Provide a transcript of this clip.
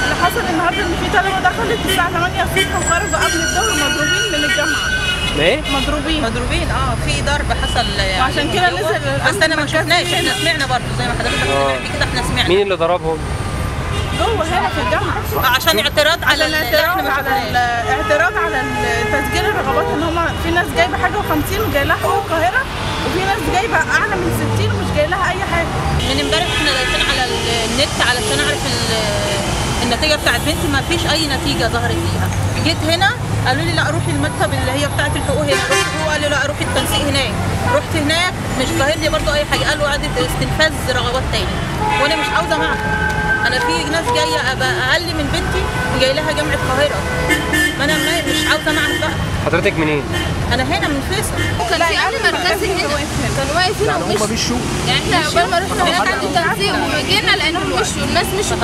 اللي حصل النهارده إن في طلبه دخلت الساعة 8 الصبح وخرجوا قبل الظهر مضروبين من الجامعة ما إيه؟ مضروبين مضروبين آه في ضرب حصل يعني وعشان كده جوه. نزل بس أنا ما شفناش. إحنا سمعنا برضه زي ما حضرتك آه. سمعتي كده إحنا سمعنا مين اللي ضربهم؟ جوه هنا في الجامعة آه، عشان اعتراض على عشان ما على الاعتراض على تسجيل الرغبات إن هم في ناس جايبة حاجة و50 وجاي لها حقوق القاهرة وفي ناس جايبة أعلى من 60 ومش جاي لها اي حاجة من امبارح إحنا دايسين على النت علشان أعرف ال- النتيجة بتاعت بنتي. ما فيش أي نتيجة ظهرت ليها جيت هنا قالوا لي لا روحي المكتب اللي هي بتاعت الحقوق هنا رحت هو قال لي لا روحي التنسيق هناك. رحت هناك مش ظاهر لي برضه أي حاجة. قالوا اعاده استنفاذ رغبات تاني. وأنا مش عاوزة معها أنا في ناس جاية أبقى أقل من بنتي جاي لها جامعة القاهرة. ما أنا مش عاوزة معها بقى. حضرتك منين؟ أنا هنا من فيصل. وكان في امن مركزي هنا كان واقف هنا بيشوا يعني إحنا قبل ما رحنا هناك عند التنسيق وجينا لقيناهم مشوا الناس مشوا